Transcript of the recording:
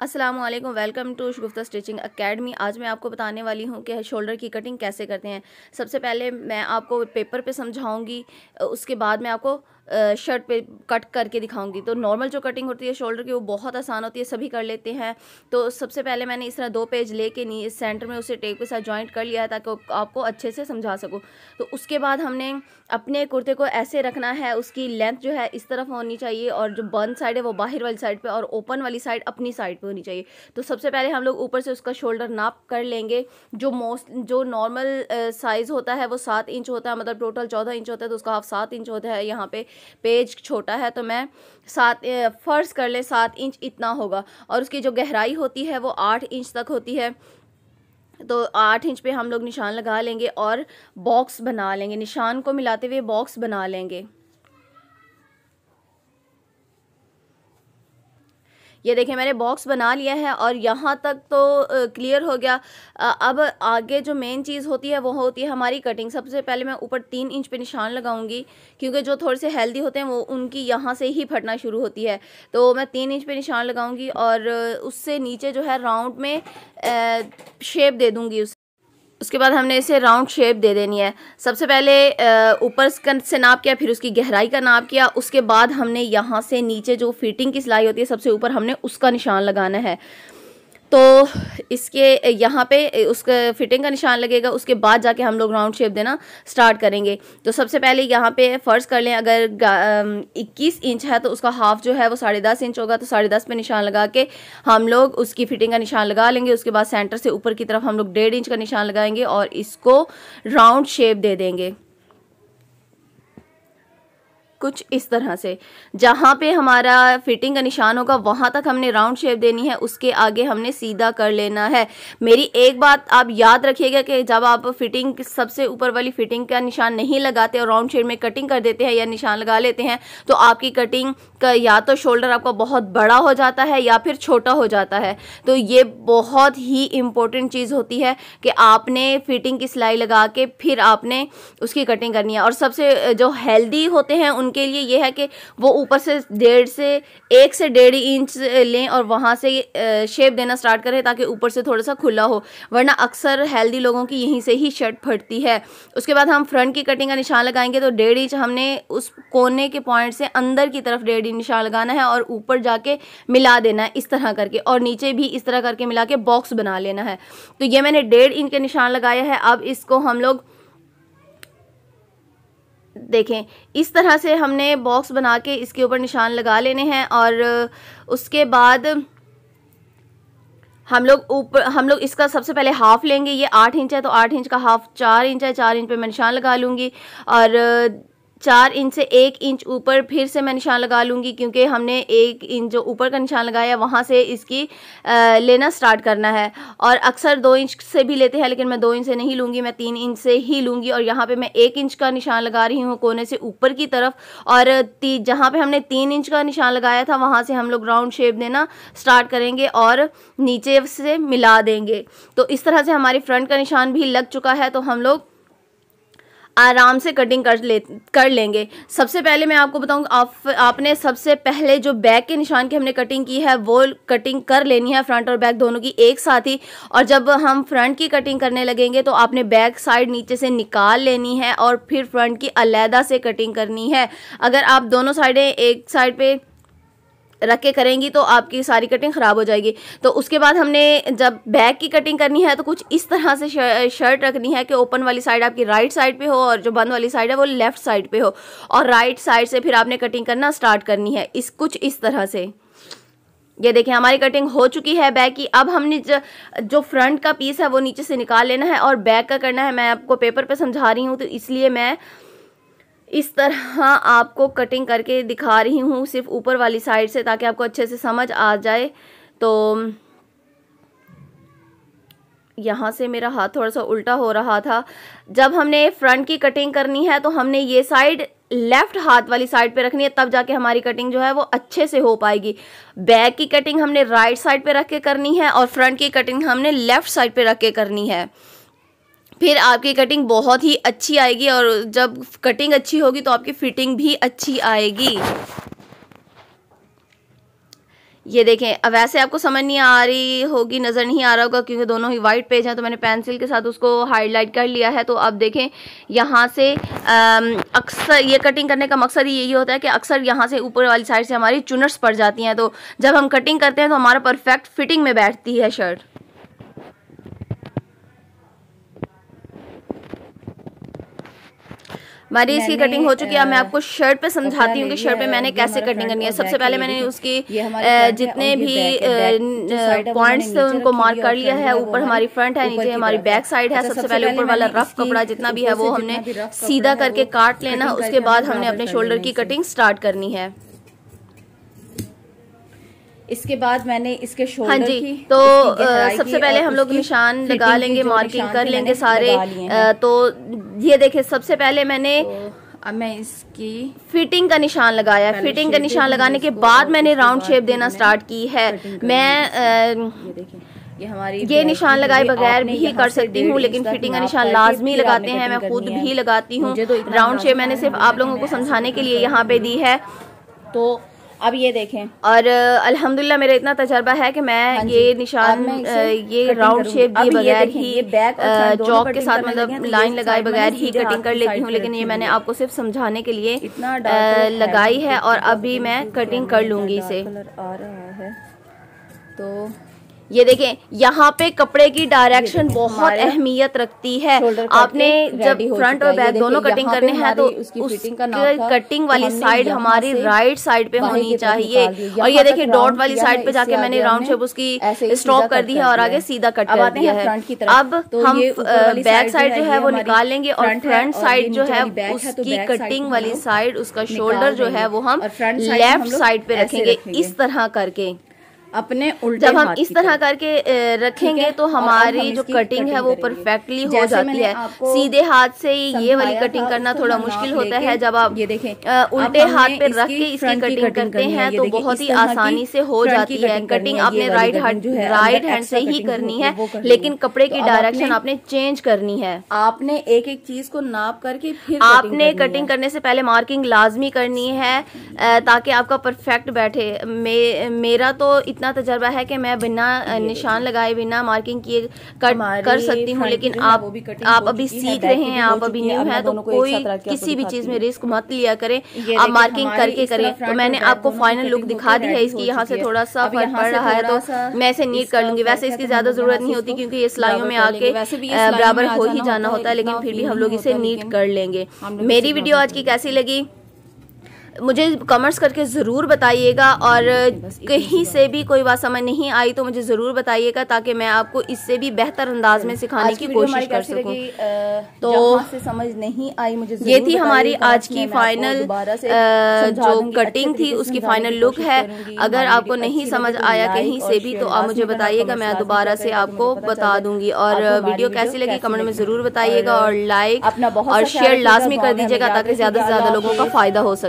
अस्सलाम वालेकुम welcome to Shagufta stitching academy आज मैं आपको बताने वाली हूँ कि शोल्डर की कटिंग कैसे करते हैं। सबसे पहले मैं आपको पेपर पे समझाऊँगी, उसके बाद मैं आपको शर्ट पे कट करके दिखाऊँगी। तो नॉर्मल जो कटिंग होती है शोल्डर की, वो बहुत आसान होती है, सभी कर लेते हैं। तो सबसे पहले मैंने इस तरह दो पेज लेके नी, इस सेंटर में उसे टेप के साथ जॉइंट कर लिया है ताकि आपको अच्छे से समझा सकूँ। तो उसके बाद हमने अपने कुर्ते को ऐसे रखना है, उसकी लेंथ जो है इस तरफ़ होनी चाहिए और जो बंद साइड है वो बाहर वाली साइड पर और ओपन वाली साइड अपनी साइड पर होनी चाहिए। तो सबसे पहले हम लोग ऊपर से उसका शोल्डर नाप कर लेंगे। जो मोस्ट जो नॉर्मल साइज़ होता है वो सात इंच होता है मतलब टोटल चौदह इंच होता है तो उसका हाफ़ सात इंच होता है यहाँ पे। पेज छोटा है तो मैं सात फ़र्ज़ कर ले सात इंच इतना होगा। और उसकी जो गहराई होती है, वो आठ इंच तक होती है। तो आठ इंच पे हम लोग निशान लगा लेंगे और बॉक्स बना लेंगे। निशान को मिलाते हुए बॉक्स बना लेंगे। ये देखें मैंने बॉक्स बना लिया है और यहाँ तक तो क्लियर हो गया। अब आगे जो मेन चीज़ होती है, वो होती है हमारी कटिंग सबसे पहले मैं ऊपर तीन इंच पे निशान लगाऊँगी, क्योंकि जो थोड़े से हेल्दी होते हैं, वो उनकी यहाँ से ही फटना शुरू होती है। तो मैं तीन इंच पे निशान लगाऊँगी और उससे नीचे जो है राउंड में शेप दे दूँगी उस उसके बाद हमने इसे राउंड शेप दे देनी है। सबसे पहले ऊपर से नाप किया, फिर उसकी गहराई का नाप किया। उसके बाद हमने यहाँ से नीचे जो फिटिंग की सिलाई होती है, सबसे ऊपर हमने उसका निशान लगाना है। तो इसके, यहाँ पे, उसका फिटिंग का निशान लगेगा, उसके बाद जाके हम लोग राउंड शेप देना स्टार्ट करेंगे। तो सबसे पहले यहाँ पे फ़र्ज़ कर लें, अगर इक्कीस इंच है तो उसका हाफ़ जो है, वो साढ़े दस इंच होगा। तो साढ़े दस पे निशान लगा के हम लोग उसकी फिटिंग का निशान लगा लेंगे। उसके बाद सेंटर से ऊपर की तरफ़ हम लोग डेढ़ इंच का निशान लगाएँगे और इसको राउंड शेप दे देंगे। कुछ इस तरह से। जहाँ पे हमारा फिटिंग का निशान होगा, वहाँ तक हमने राउंड शेप देनी है, उसके आगे हमने सीधा कर लेना है। मेरी एक बात आप याद रखिएगा कि जब आप फिटिंग, सबसे ऊपर वाली फिटिंग का निशान नहीं लगाते और राउंड शेप में कटिंग कर देते हैं या निशान लगा लेते हैं तो आपकी कटिंग का या तो शोल्डर आपका बहुत बड़ा हो जाता है या फिर छोटा हो जाता है। तो ये बहुत ही इम्पोर्टेंट चीज़ होती है कि आपने फिटिंग की सिलाई लगा के फिर आपने उसकी कटिंग करनी है। और सबसे, जो हेल्दी होते हैं, उन उनके लिए ये है कि वो ऊपर से डेढ़ से, एक से डेढ़ इंच लें और वहाँ से शेप देना स्टार्ट करें ताकि ऊपर से थोड़ा सा खुला हो। वरना अक्सर हेल्दी लोगों की यहीं से ही शर्ट फटती है। उसके बाद हम फ्रंट की कटिंग का निशान लगाएँगे तो डेढ़ इंच हमने उस कोने के पॉइंट से अंदर की तरफ़ डेढ़ इंच निशान लगाना है और ऊपर जाके मिला देना है इस तरह करके और नीचे भी इस तरह करके मिला के बॉक्स बना लेना है। तो ये मैंने डेढ़ इंच के निशान लगाया है। अब इसको हम लोग देखें। इस तरह से हमने बॉक्स बना के इसके ऊपर निशान लगा लेने हैं और उसके बाद हम लोग ऊपर, हम लोग इसका सबसे पहले हाफ़ लेंगे। ये आठ इंच है तो आठ इंच का हाफ़, चार इंच है, चार इंच पे मैं निशान लगा लूँगी। और चार इंच से एक इंच ऊपर फिर से मैं निशान लगा लूँगी, क्योंकि हमने एक इंच जो ऊपर का निशान लगाया, वहाँ से इसकी लेना स्टार्ट करना है। और अक्सर दो इंच से भी लेते हैं, लेकिन मैं दो इंच से नहीं लूँगी, मैं तीन इंच से ही लूँगी। और यहाँ पे मैं एक इंच का निशान लगा रही हूँ कोने से ऊपर की तरफ़। और जहाँ पर हमने तीन इंच का निशान लगाया था, वहाँ से हम लोग राउंड शेप देना स्टार्ट करेंगे और नीचे से मिला देंगे। तो इस तरह से हमारी फ्रंट का निशान भी लग चुका है तो हम लोग आराम से कटिंग कर ले, कर लेंगे। सबसे पहले मैं आपको बताऊँ, आप, आपने सबसे पहले जो बैक के निशान की हमने कटिंग की है, वो कटिंग कर लेनी है फ्रंट और बैक दोनों की एक साथ ही। और जब हम फ्रंट की कटिंग करने लगेंगे तो आपने बैक साइड नीचे से निकाल लेनी है और फिर फ्रंट की अलहदा से कटिंग करनी है। अगर आप दोनों साइडें एक साइड पे रख के करेंगी तो आपकी सारी कटिंग ख़राब हो जाएगी। तो उसके बाद हमने जब बैक की कटिंग करनी है तो कुछ इस तरह से शर्ट रखनी है कि ओपन वाली साइड आपकी राइट साइड पे हो और जो बंद वाली साइड है, वो लेफ़्ट साइड पे हो। और राइट साइड से फिर आपने कटिंग करना स्टार्ट करनी है, इस, कुछ इस तरह से। ये देखें हमारी कटिंग हो चुकी है बैक की। अब हमने जो जो फ्रंट का पीस है, वो नीचे से निकाल लेना है और बैक का करना है। मैं आपको पेपर पे समझा रही हूँ तो इसलिए मैं इस तरह आपको कटिंग करके दिखा रही हूँ सिर्फ़ ऊपर वाली साइड से ताकि आपको अच्छे से समझ आ जाए। तो यहाँ से मेरा हाथ थोड़ा सा उल्टा हो रहा था। जब हमने फ्रंट की कटिंग करनी है तो हमने ये साइड लेफ़्ट हाथ वाली साइड पे रखनी है, तब जाके हमारी कटिंग जो है वो अच्छे से हो पाएगी। बैक की कटिंग हमने राइट साइड पे रख के करनी है और फ्रंट की कटिंग हमने लेफ़्ट साइड पे रख के करनी है। फिर आपकी कटिंग बहुत ही अच्छी आएगी और जब कटिंग अच्छी होगी तो आपकी फिटिंग भी अच्छी आएगी। ये देखें, अब वैसे आपको समझ नहीं आ रही होगी, नज़र नहीं आ रहा होगा क्योंकि दोनों ही वाइट पेज हैं तो मैंने पेंसिल के साथ उसको हाईलाइट कर लिया है। तो अब देखें, यहाँ से अक्सर ये कटिंग करने का मकसद यही होता है कि अक्सर यहाँ से ऊपर वाली साइड से हमारी चुनर्स पड़ जाती हैं। तो जब हम कटिंग करते हैं तो हमारा परफेक्ट फिटिंग में बैठती है शर्ट हमारी इसकी कटिंग हो चुकी है मैं आपको शर्ट पे समझाती हूँ कि शर्ट पे मैंने कैसे कटिंग करनी है। सबसे पहले मैंने उसकी जितने भी पॉइंट्स थे उनको मार्क कर लिया है। ऊपर हमारी फ्रंट है नीचे हमारी बैक साइड है सबसे पहले ऊपर वाला रफ कपड़ा जितना भी है वो हमने सीधा करके काट लेना उसके बाद हमने अपने शोल्डर की कटिंग स्टार्ट करनी है। इसके बाद मैंने इसके शोल्डर हाँ जी की, तो सबसे पहले हम लोग निशान लगा लेंगे मार्किंग कर लेंगे सारे तो ये देखे सबसे पहले मैंने तो अब मैं इसकी फिटिंग का निशान लगाया। फिटिंग का निशान लगाने के बाद मैंने राउंड शेप देना स्टार्ट की है। मैं ये हमारी ये निशान लगाए बगैर भी कर सकती हूँ लेकिन फिटिंग का निशान लाजमी लगाते हैं मैं खुद भी लगाती हूँ। राउंड शेप मैंने सिर्फ़ आप लोगों को समझाने के लिए यहाँ पे दी है। तो अब ये देखें। और अल्हम्दुलिल्लाह मेरा इतना तजर्बा है कि मैं हाँ ये निशान ये राउंड शेप दिए बगैर ही चौक के साथ मतलब लाइन लगाए बगैर ही कटिंग कर लेती हूँ लेकिन ये मैंने आपको सिर्फ़ समझाने के लिए लगाई है और अभी मैं कटिंग कर लूँगी इसे। आ रहा है। तो ये देखें यहाँ पे कपड़े की डायरेक्शन बहुत अहमियत रखती है। आपने जब फ्रंट और बैक दोनों कटिंग करने हैं तो उसकी कटिंग वाली साइड हमारी राइट साइड पे होनी चाहिए। और ये देखिए डॉट वाली साइड पे जाके मैंने राउंड शेप उसकी स्टॉप कर दी है और आगे सीधा कट कर दिया है। अब तो हम बैक साइड जो है वो निकाल लेंगे और फ्रंट साइड जो है तो उसकी कटिंग वाली साइड उसका शोल्डर जो है वो हम लेफ़्ट साइड पे रखेंगे। इस तरह करके। अपने उल्टे जब हम इस तरह करके रखेंगे तो हमारी जो कटिंग है वो परफेक्टली हो जाती है। सीधे हाथ से ही ये वाली कटिंग करना थोड़ा मुश्किल होता है। जब आप ये देखें उल्टे हाथ पे रख के इसकी कटिंग करते हैं तो बहुत ही आसानी से हो जाती है कटिंग आपने राइट हैंड राइट हैंड से ही करनी है लेकिन कपड़े की डायरेक्शन आपने चेंज करनी है। आपने एक एक चीज़ को नाप करके फिर आपने कटिंग करने से पहले मार्किंग लाजमी करनी है ताकि आपका परफेक्ट बैठे मेरा तो इतना तजर्बा है कि मैं बिना निशान लगाए बिना मार्किंग किए कट कर सकती हूँ लेकिन आप आप अभी सीख रहे हैं आप अभी न्यू है तो कोई किसी भी चीज़ में रिस्क मत लिया करें। आप मार्किंग करके करें। तो मैंने आपको फाइनल लुक दिखा दी है इसकी यहाँ से थोड़ा सा फ़र्क पड़ रहा है तो मैं इसे नीट कर लूँगी। वैसे इसकी ज़्यादा ज़रूरत नहीं होती क्योंकि ये सिलाइयों में आके बराबर हो ही जाना होता है लेकिन फिर भी हम लोग इसे नीट कर लेंगे। मेरी वीडियो आज की कैसी लगी? मुझे कमेंट्स करके ज़रूर बताइएगा और कहीं से भी कोई बात समझ नहीं आई तो मुझे ज़रूर बताइएगा ताकि मैं आपको इससे भी बेहतर अंदाज में सिखाने की कोशिश कर सकूँ। तो से समझ नहीं आई मुझे ये थी हमारी आज की फाइनल जो कटिंग थी उसकी फाइनल लुक है। अगर आपको नहीं समझ आया कहीं से भी तो आप मुझे बताइएगा मैं दोबारा से आपको बता दूँगी। और वीडियो कैसी लगी कमेंट में ज़रूर बताइएगा और लाइक और शेयर लाजमी कर दीजिएगा ताकि ज़्यादा से ज़्यादा लोगों का फ़ायदा हो सके।